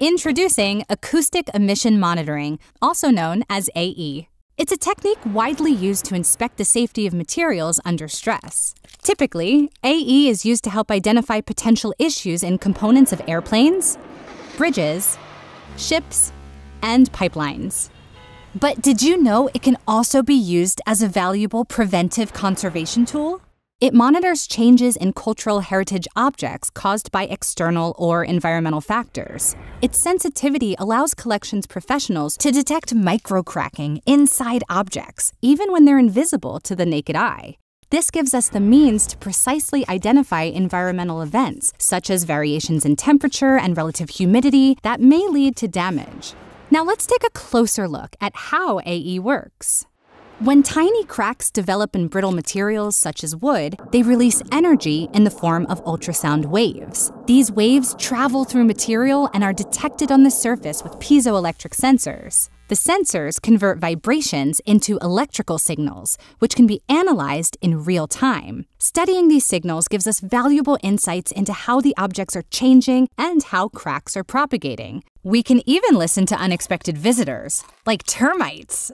Introducing acoustic emission monitoring, also known as AE. It's a technique widely used to inspect the safety of materials under stress. Typically, AE is used to help identify potential issues in components of airplanes, bridges, ships, and pipelines. But did you know it can also be used as a valuable preventive conservation tool? It monitors changes in cultural heritage objects caused by external or environmental factors. Its sensitivity allows collections professionals to detect microcracking inside objects, even when they're invisible to the naked eye. This gives us the means to precisely identify environmental events, such as variations in temperature and relative humidity, that may lead to damage. Now let's take a closer look at how AE works. When tiny cracks develop in brittle materials such as wood, they release energy in the form of ultrasound waves. These waves travel through material and are detected on the surface with piezoelectric sensors. The sensors convert vibrations into electrical signals, which can be analyzed in real time. Studying these signals gives us valuable insights into how the objects are changing and how cracks are propagating. We can even listen to unexpected visitors, like termites.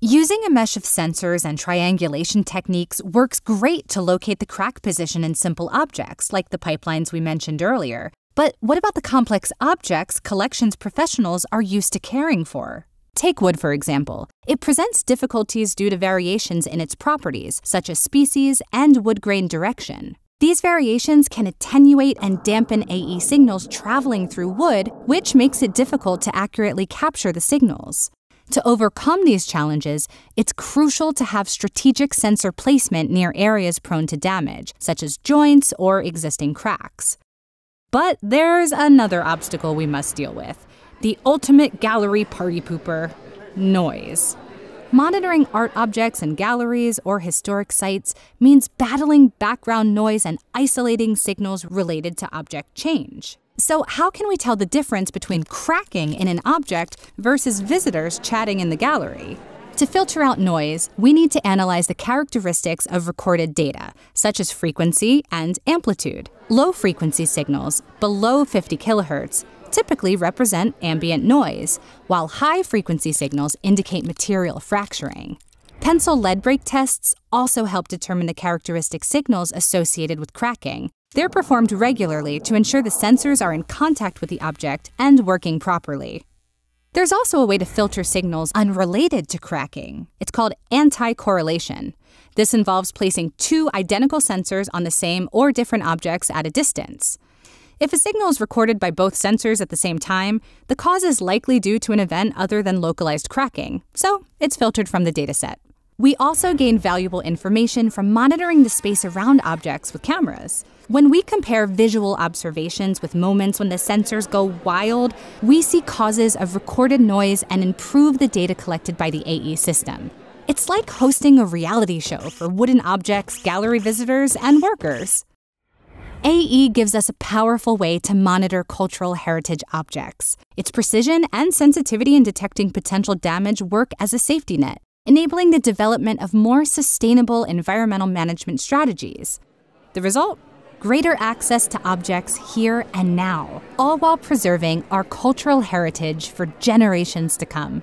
Using a mesh of sensors and triangulation techniques works great to locate the crack position in simple objects like the pipelines we mentioned earlier. But what about the complex objects collections professionals are used to caring for? Take wood, for example. It presents difficulties due to variations in its properties, such as species and wood grain direction. These variations can attenuate and dampen AE signals traveling through wood, which makes it difficult to accurately capture the signals. To overcome these challenges, it's crucial to have strategic sensor placement near areas prone to damage, such as joints or existing cracks. But there's another obstacle we must deal with the ultimate gallery party pooper noise. Monitoring art objects in galleries or historic sites means battling background noise and isolating signals related to object change. So, how can we tell the difference between cracking in an object versus visitors chatting in the gallery? To filter out noise, we need to analyze the characteristics of recorded data, such as frequency and amplitude. Low frequency signals, below 50 kilohertz, typically represent ambient noise, while high frequency signals indicate material fracturing. Pencil lead break tests also help determine the characteristic signals associated with cracking, they're performed regularly to ensure the sensors are in contact with the object and working properly. There's also a way to filter signals unrelated to cracking. It's called anti correlation. This involves placing two identical sensors on the same or different objects at a distance. If a signal is recorded by both sensors at the same time, the cause is likely due to an event other than localized cracking, so it's filtered from the dataset. We also gain valuable information from monitoring the space around objects with cameras. When we compare visual observations with moments when the sensors go wild, we see causes of recorded noise and improve the data collected by the AE system. It's like hosting a reality show for wooden objects, gallery visitors, and workers. AE gives us a powerful way to monitor cultural heritage objects. Its precision and sensitivity in detecting potential damage work as a safety net enabling the development of more sustainable environmental management strategies. The result? Greater access to objects here and now, all while preserving our cultural heritage for generations to come.